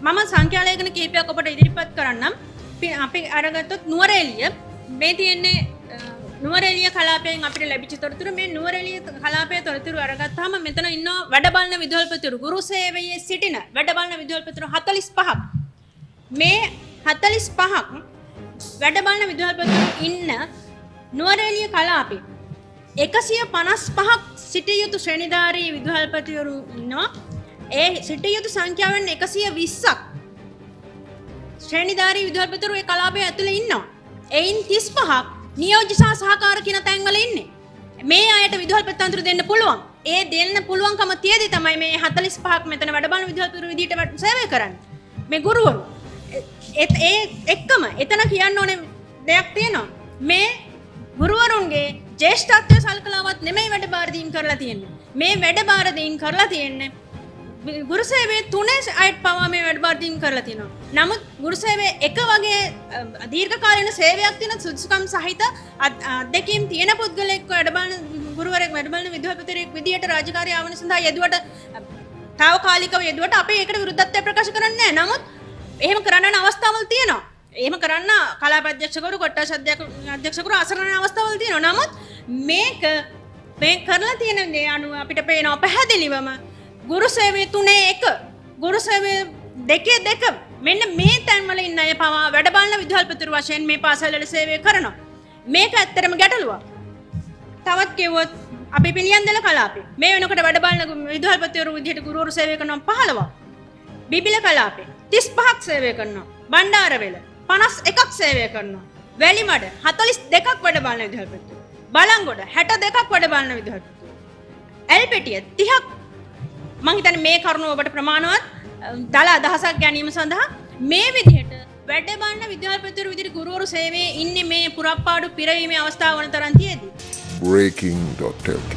මම සංඛ්‍යාලයකන කීපයක් ඔබට ඉදිරිපත් කරන්නම්. පි- අපි අරගත්තොත් නුවරේලිය මේ තියෙන්නේ අ, නුවරෙලිය කලාපයෙන් අපිට ලැබිච තොරතුර. මේ නුවරෙලිය කලාපය තොරතුරු අරගත්තාම මෙතන ඉන්න වැඩබලන විදුහල්පතුරු. ගුරු සේවයේ සිටින වැඩබලන විදුහල්පතුරු හතලිස් පහක්. මේ හතලිස් පහක් වැඩබලන විදුහල්පතුරු ඉන්න නුවරෙලිය කලාපේ එකසිය පනස් පහක් සිටිය යුතු ශ්‍රනිධාරී විදුහල්පතිවරු ඉන්නවා. ඒ සිටිය යුතු සංඛ්‍යාවෙන් එකසිය විස්සක් ශ්‍රේණිධාරී විදුහල්පතුරු ඒ කලාපය ඇතුළ ඉන්නවා. එයින් තිස් පහක් නියෝජිසා සහකාර කියන තැන්වල ඉන්නේ. මේ අයට විදුහල්පත්තන්තුරු දෙන්න පුළුවන්. ඒ දෙන්න පුළුවන්කම තියදි තමයි මේ හතලිස් පහක් මෙතන වැඩබල විදුහල්පතුරු විදිට සේවය කරන්න. මේ ගුරුවරු. එත් ඒ එක්කම එතන කියන්න ඕනේ දෙයක් තියෙනවා. මේ ගුරුවරුන්ගේ ජේෂ්ඨත්වය සල්කලාවත් නෙමෙයි වැඩ බාරදීම් කරලා තියෙන්නේ. මේ වැඩ බාරදීම් කරලා තියෙන්නේ ගුරුසේවේ තුනේ අයිට පවා මේ වැඩබාර්දීම් කරලා තිනවා. නමුත් ගුරුසේවේ එක වගේ දීර්ඝකාලන සේවයක් තින සුදුසුකම් සහිත අදකම් තියෙන පුද්ගලෙක් වැඩබාන ගුරුවරෙක් වැඩබලන විදුහපතරෙක් විදිහට රාජකාරය ආවන සඳහා යෙදුවට තාවකාලිකව යෙදුවට අප ඒකට විරුද්ධත්වය ප්‍රකාශ කරන්න නමුත් එහෙම කරන්න අවස්ථාවල් තියෙනවා. ඒම කරන්න කලාපද්‍යක්ෂකරු කොට්ට ශද්‍යක අධ්‍යක්ෂකරු අසරණ අවස්ථාවල් තියෙන නමුත් මේක මේ කරලා තියෙන දේ අනුව අපිට පේනවා පැහැදිලිවම ගුරුසේවේ තුනේ එක ගුරුසේවේ දෙකේ දෙක මෙන්න මේ තැන්වල ඉන්න අය පවා වැඩබලන විදුහල්පතුරු වශයෙන් මේ පාසල්වල සේවය කරනවා. මේක ඇත්තරම ගැටලුවක්. තවත් කිව්වොත් අපි පිළියන්දල කලාපේ මේ වෙනකොට වැඩබලන විදුහල්පතිවරු විදිහට ගුරුවරු සේවය කරනවා 15ක්. බිබිල කලාපේ 35ක් සේවය කරනවා. බණ්ඩාරවෙල 51ක් සේවය කරනවා. වැලිමඩ 42ක් වැඩබලන විදුහල්පතිවරු. බලංගොඩ 62ක් වැඩබලන විදුහල්පතිවරු. ඇල්පෙටිය 30ක් මං හිතන්නේ මේ කරුණ ඔබට ප්‍රමාණවත් දල අදහසක් ගැනීම සඳහා මේ විදිහට වැඩ බලන විද්‍යාපතිවරු විදිහට ගුරුවරු සේවයේ ඉන්නේ මේ පුරප්පාඩු පිරවීමේ අවස්ථාව වන තරම් තියෙද්දි Breaking.lk